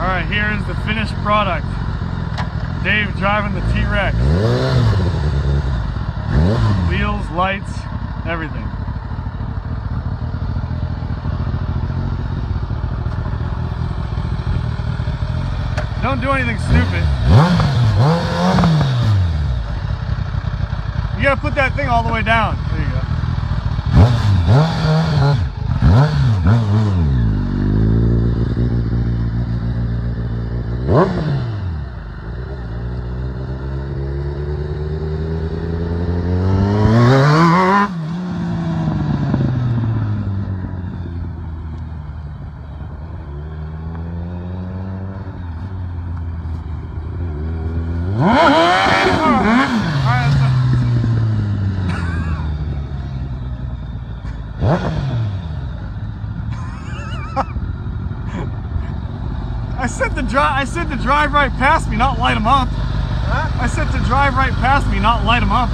All right, here is the finished product. Dave driving the T-Rex. Wheels, lights, everything. Don't do anything stupid. You gotta put that thing all the way down. Ah! I said to drive. I said to drive right past me, not light them up. I said to drive right past me, not light them up.